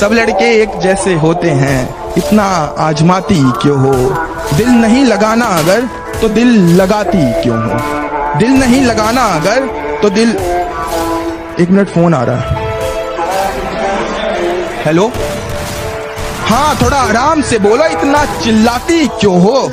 सब लड़के एक जैसे होते हैं। इतना आजमाती क्यों हो? दिल नहीं लगाना अगर तो दिल लगाती क्यों हो? दिल नहीं लगाना अगर तो दिल एक मिनट, फ़ोन आ रहा है। हेलो? हाँ थोड़ा आराम से बोलो, इतना चिल्लाती क्यों हो?